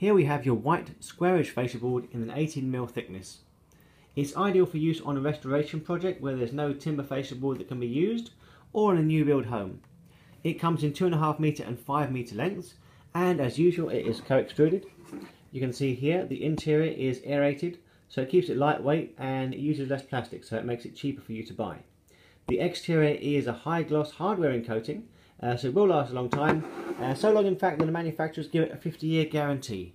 Here we have your white square edge fascia board in an 18mm thickness. It's ideal for use on a restoration project where there's no timber board that can be used or in a new build home. It comes in 2.5 metre and 5 metre lengths and as usual it is co-extruded. You can see here the interior is aerated so it keeps it lightweight and it uses less plastic so it makes it cheaper for you to buy. The exterior is a high gloss hard wearing coating so it will last a long time, uh, so long in fact that the manufacturers give it a 50 year guarantee.